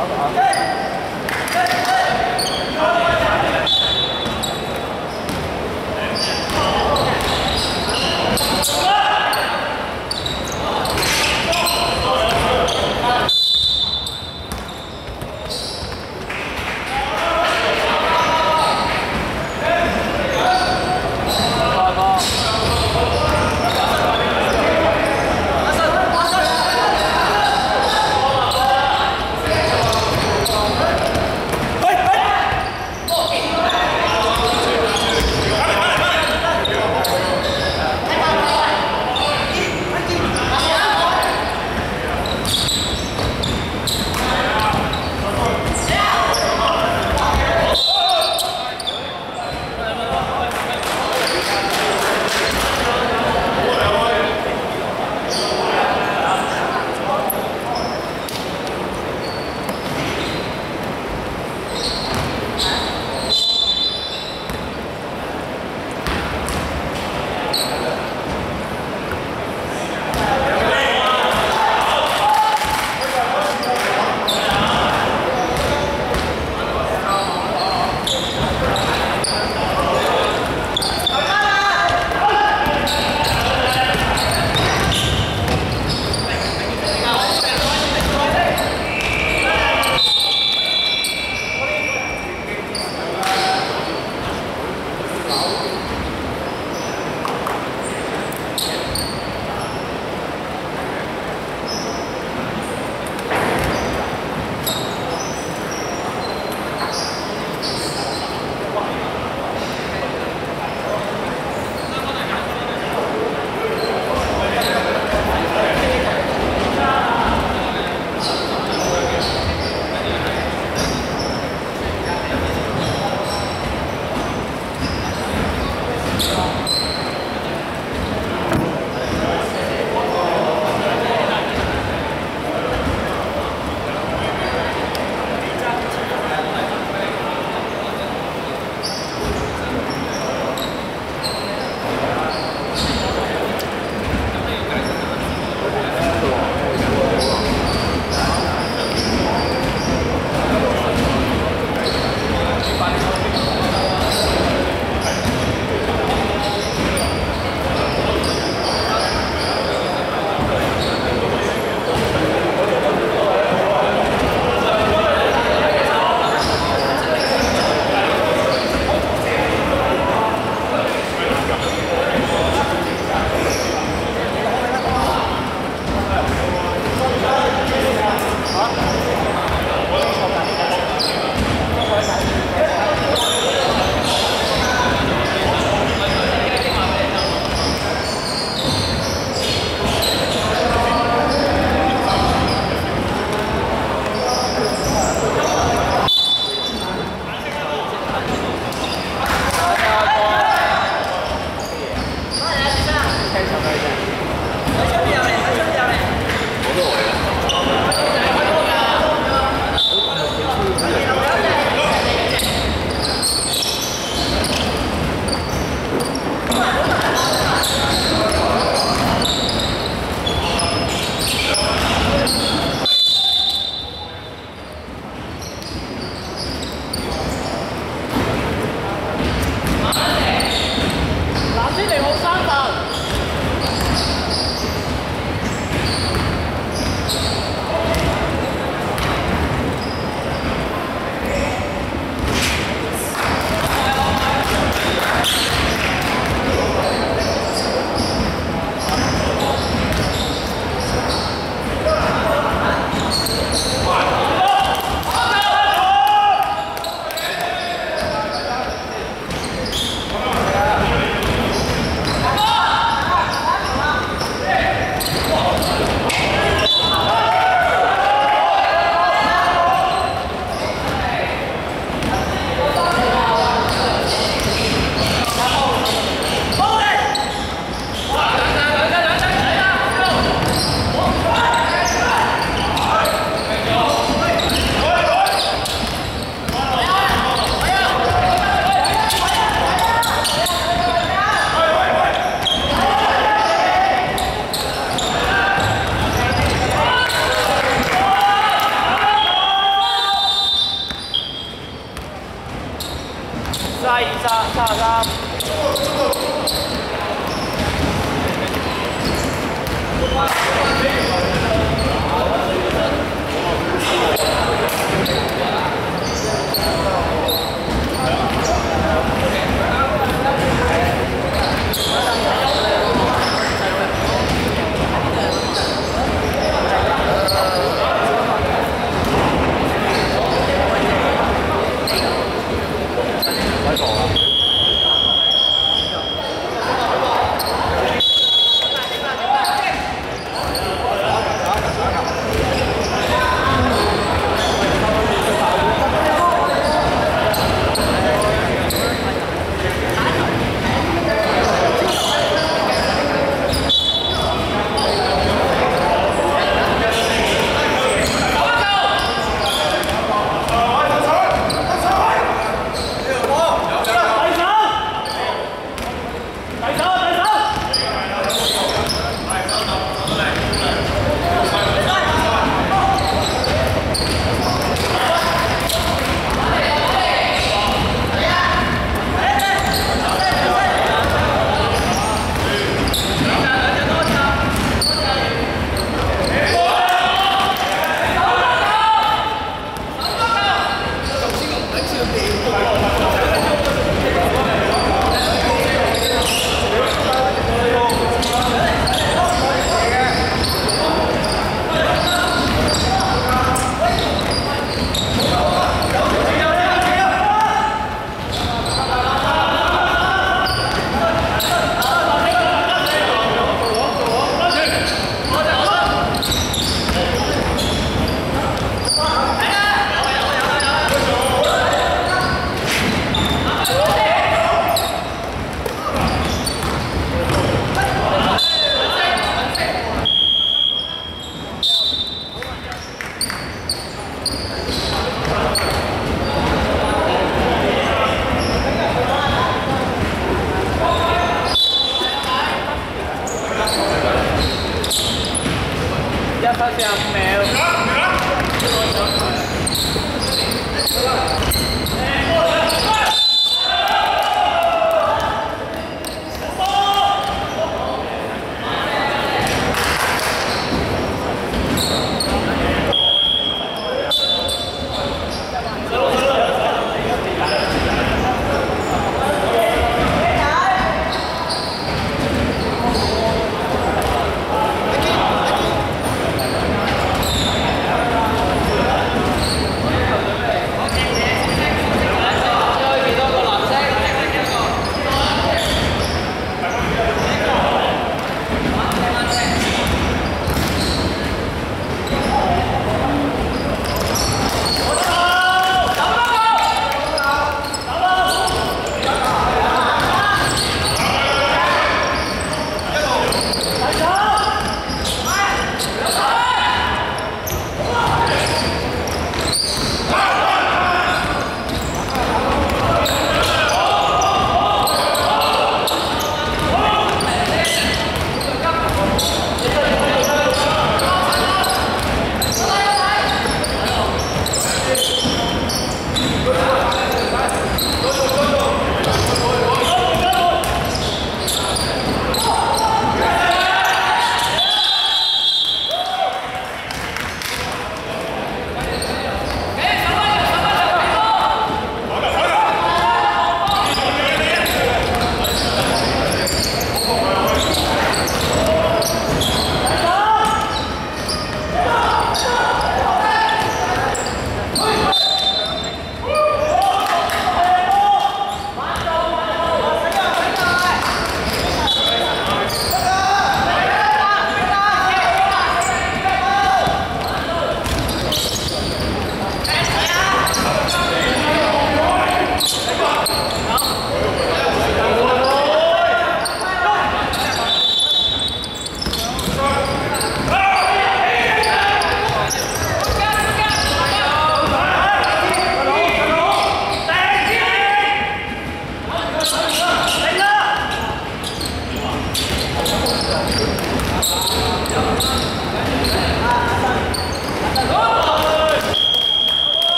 Okay.